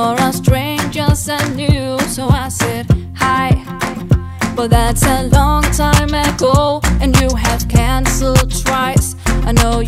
You're a stranger so I said hi. But that's a long time ago, and you have cancelled twice. I know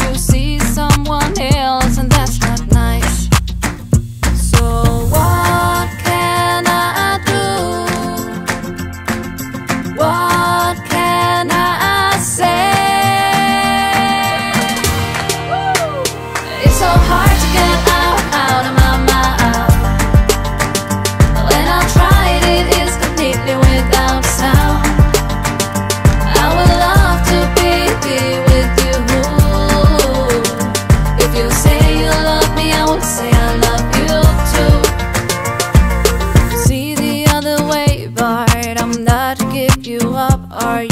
to give you up, are you?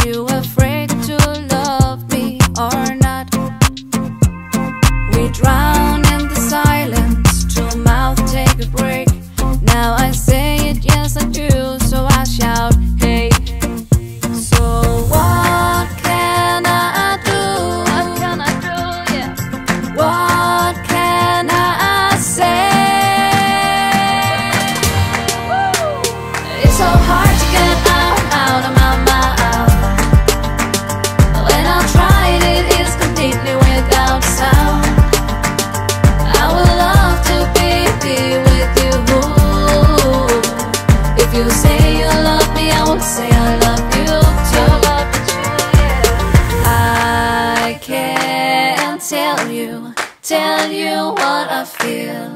tell you, tell you what I feel.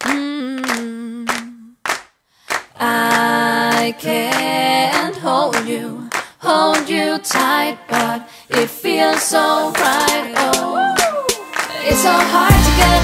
Mm. I can't hold you, hold you tight, but it feels so right. Oh, it's so hard to get.